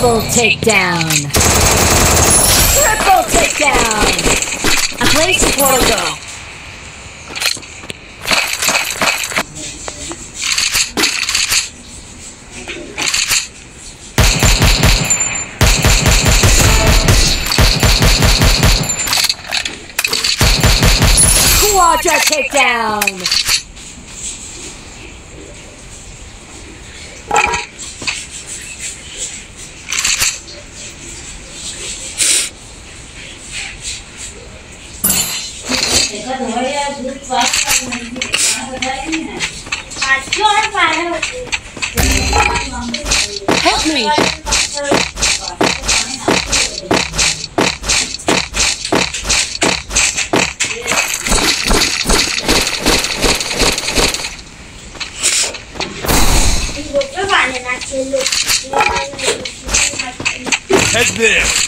Double takedown. Triple takedown. A place support go. Quadra takedown. देखो धोए यार दूध पास कर नहीं कहाँ बता रही है आज क्यों और पाया होती है help me Head there.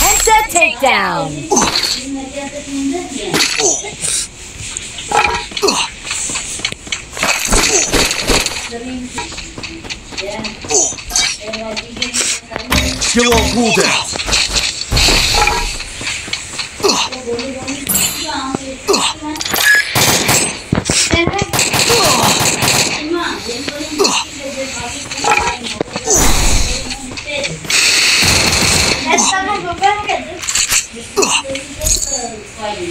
Headset takedown. Skill on cooldown. Unstoppable.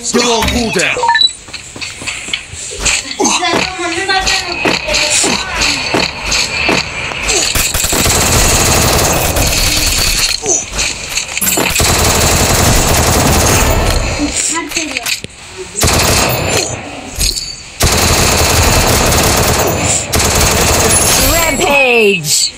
Skill on cooldown. Rampage.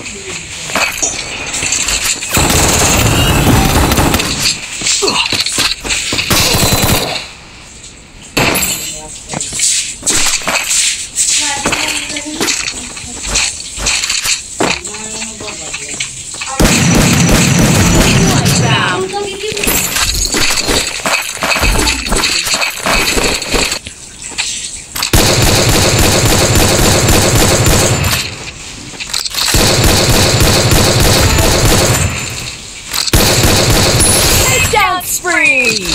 Takedown spree.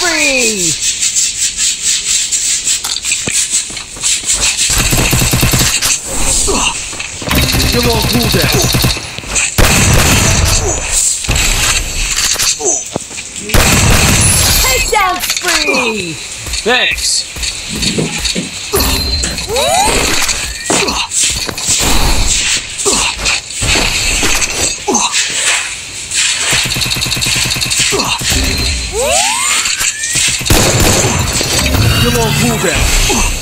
Takedown spree. Skill on cooldown. Takedown spree. Thanks. Skill on cooldown.